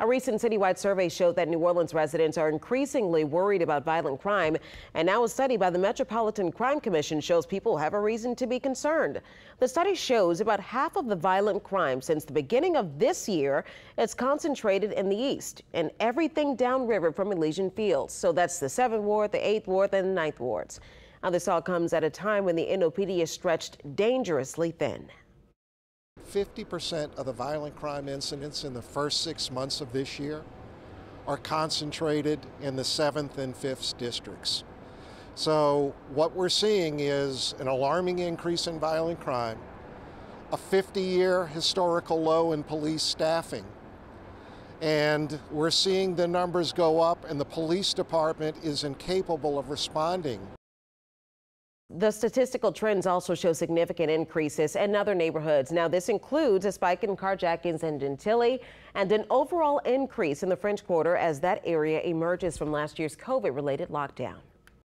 A recent citywide survey showed that New Orleans residents are increasingly worried about violent crime. And now a study by the Metropolitan Crime Commission shows people have a reason to be concerned. The study shows about half of the violent crime since the beginning of this year is concentrated in the east and everything downriver from Elysian Fields. So that's the 7th Ward, the 8th Ward, and the 9th Wards. Now, this all comes at a time when the NOPD is stretched dangerously thin. 50% of the violent crime incidents in the first six months of this year are concentrated in the 7th and 5th districts. So, what we're seeing is an alarming increase in violent crime, a 50 year historical low in police staffing, and we're seeing the numbers go up, and the police department is incapable of responding the statistical trends also show significant increases in other neighborhoods. Now, this includes a spike in carjackings in Gentilly and an overall increase in the French Quarter as that area emerges from last year's COVID related lockdown.